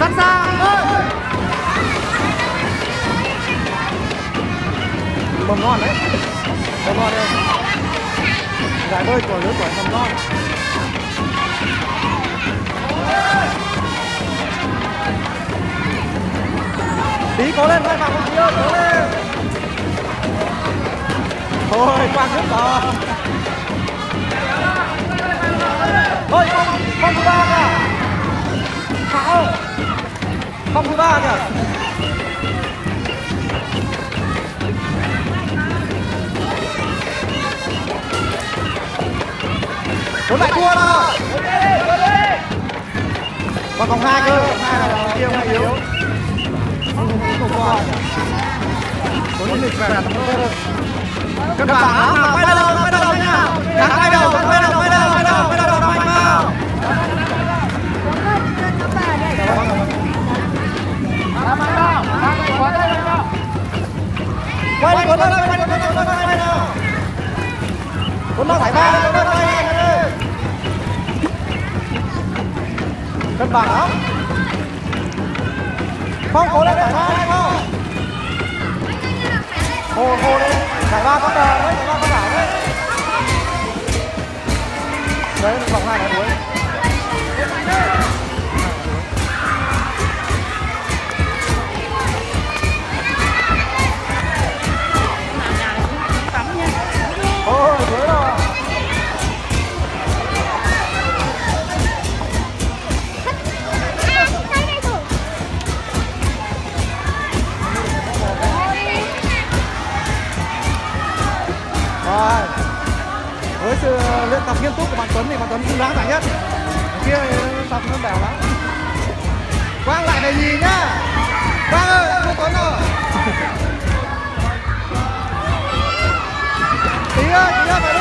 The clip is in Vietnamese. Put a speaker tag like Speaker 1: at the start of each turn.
Speaker 1: sẵn sàng. Ơi mầm ngon đấy. Mầm ngon đây. Giải bơi của lứa tuổi mầm ngon tí cố lên các bạn một tí cố lên. Thôi quang rất to không thứ ba kìa Bốn lại thua rồi. Còn vòng hai cơ. Vòng hai là kia hơi yếu. Bốn lịch về là nó tốt các bạn quay đầu quay đi quay quay quay quay quay đi cuốn nó phải ba cuốn nó quay cân bằng lắm không cố lên, phải ba đi không hồ hồ lên. Phải ba con cờ đấy, phải ba con giải đấy. Đấy, vòng hai là đuối sự luyện tập nghiêm túc của bạn Tuấn thì bạn Tuấn cũng đáng giải nhất. Kia tập nó bèo lắm. Quang lại về nhì nhá. Quang ơi, cô Tuấn rồi. Tí ơi, tí